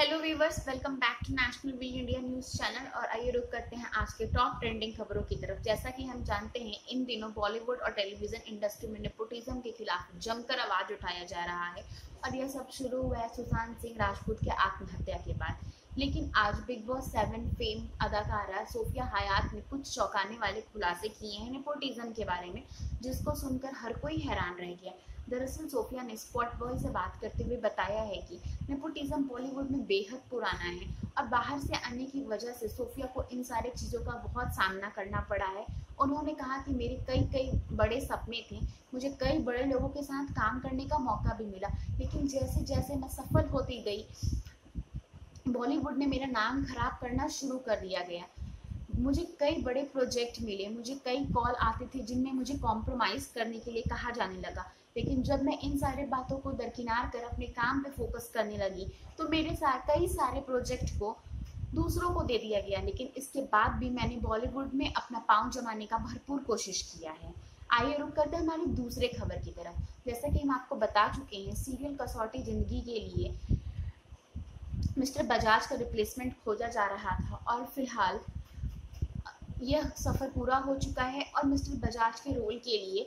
Hello viewers welcome back to national V India news channel और आइए रुक करते हैं आज के टॉप ट्रेंडिंग खबरों की तरफ़। जैसा कि हम जानते हैं, इन दिनों बॉलीवुड और टेलीविज़न इंडस्ट्री में नेपोटिज्म के खिलाफ जमकर आवाज़ उठाया जा रहा है। और यह सब शुरू हुआ है सुशांत सिंह राजपूत के आत्महत्या के बाद। लेकिन आज बिग बॉस सेवन फेम अदाकारा सोफिया हयात ने कुछ चौंकाने वाले खुलासे किए हैं नेपोटिज्म के बारे में, जिसको सुनकर हर कोई हैरान रह गया। दरअसल सोफिया ने स्पॉट बॉय से बात करते हुए बताया है कि नेपोटिज्म बॉलीवुड में बेहद पुराना है और बाहर से आने की वजह से सोफिया को इन सारे चीज़ों का बहुत सामना करना पड़ा है। उन्होंने कहा कि मेरे कई कई बड़े सपने थे, मुझे कई बड़े लोगों के साथ काम करने का मौका भी मिला, लेकिन जैसे जैसे मैं सफल होती गई बॉलीवुड ने मेरा नाम खराब करना शुरू कर दिया गया। मुझे कई बड़े प्रोजेक्ट मिले, मुझे कई कॉल आते थे जिनमें मुझे कॉम्प्रोमाइज़ करने के लिए कहा जाने लगा। लेकिन जब मैं इन सारे बातों को दरकिनार कर अपने काम पे फोकस करने लगी तो मेरे साथ कई सारे प्रोजेक्ट को दूसरों को दे दिया गया। लेकिन इसके बाद भी मैंने बॉलीवुड में अपना पाँव जमाने का भरपूर कोशिश किया है। आइए रुक करते हैं हमारी दूसरे खबर की तरफ़। जैसा कि हम आपको बता चुके हैं सीरियल कसौटी ज़िंदगी के लिए मिस्टर बजाज का रिप्लेसमेंट खोजा जा रहा था और फ़िलहाल, यह सफ़र पूरा हो चुका है और मिस्टर बजाज के रोल के लिए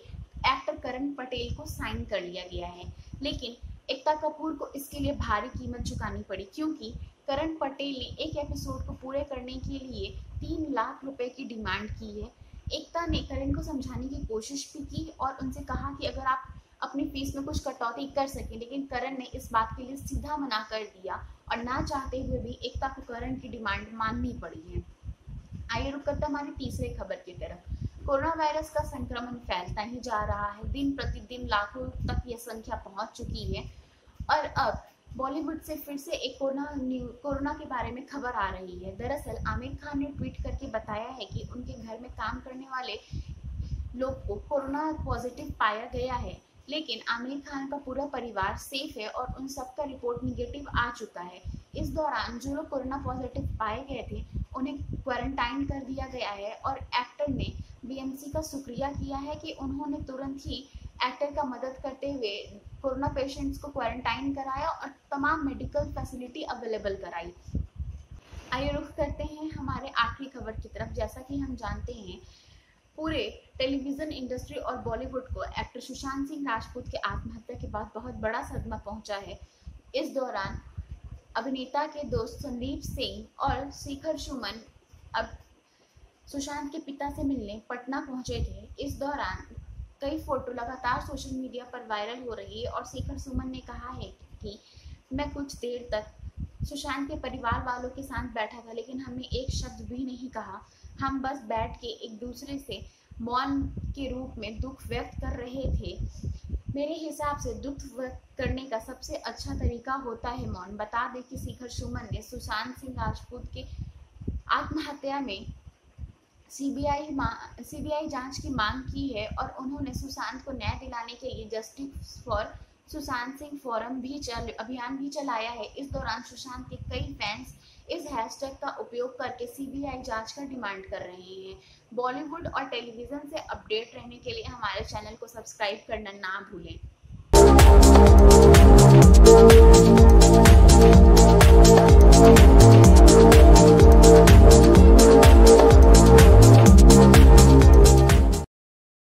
एक्टर करण पटेल को साइन कर लिया गया है। लेकिन एकता कपूर को इसके लिए भारी कीमत चुकानी पड़ी क्योंकि करण पटेल ने एक एपिसोड को पूरे करने के लिए तीन लाख रुपए की डिमांड की है। एकता ने करण को समझाने की कोशिश भी की और उनसे कहा कि अगर आप अपनी फ़ीस में कुछ कटौती कर सकें, लेकिन करण ने इस बात के लिए सीधा मना कर दिया और ना चाहते हुए भी एकता को करण की डिमांड माननी पड़ी है। आइए रुक करते हमारी तीसरे खबर की तरफ़। कोरोना वायरस का संक्रमण फैलता ही जा रहा है। दिन प्रतिदिन लाखों तक यह संख्या पहुँच चुकी है। और अब बॉलीवुड से फिर से एक कोरोना कोरोना के बारे में खबर आ रही है। दरअसल आमिर खान ने ट्वीट करके बताया है कि उनके घर में काम करने वाले लोग को कोरोना पॉजिटिव पाया गया है। लेकिन आमिर खान का पूरा परिवार सेफ़ है और उन सबका रिपोर्ट निगेटिव आ चुका है। इस दौरान जो लोग कोरोना पॉजिटिव पाए गए थे, उन्हें क्वारंटाइन कर दिया गया है और एक्टर ने बीएमसी का शुक्रिया किया है कि उन्होंने तुरंत ही एक्टर का मदद करते हुए कोरोना पेशेंट्स को क्वारंटाइन कराया और तमाम मेडिकल फैसिलिटी अवेलेबल कराई। आइए रुख करते हैं हमारे आखिरी खबर की तरफ़। जैसा कि हम जानते हैं पूरे टेलीविज़न इंडस्ट्री और बॉलीवुड को एक्टर सुशांत सिंह राजपूत के आत्महत्या के बाद बहुत बड़ा सदमा पहुँचा है। इस दौरान अभिनेता के दोस्त संदीप सिंह और शिखर सुमन अब सुशांत के पिता से मिलने पटना पहुँचे थे। इस दौरान कई फ़ोटो लगातार सोशल मीडिया पर वायरल हो रही है और शेखर सुमन ने कहा है कि, मैं कुछ देर तक सुशांत के परिवार वालों के साथ बैठा था, लेकिन हमने एक शब्द भी नहीं कहा। हम बस बैठ के एक दूसरे से मौन के रूप में दुख व्यक्त कर रहे थे। मेरे हिसाब से दुख व्यक्त करने का सबसे अच्छा तरीका होता है मौन। बता दें कि शिखर सुमन ने सुशांत सिंह राजपूत के आत्महत्या में सीबीआई सीबीआई जाँच की मांग की है और उन्होंने सुशांत को न्याय दिलाने के लिए justice for Sushant Singh forum भी चल, अभियान भी चलाया है। इस दौरान सुशांत के कई फैंस इस हैशटैग का उपयोग करके सीबीआई जाँच का डिमांड कर रहे हैं। बॉलीवुड और टेलीविज़न से अपडेट रहने के लिए हमारे चैनल को सब्सक्राइब करना ना भूलें।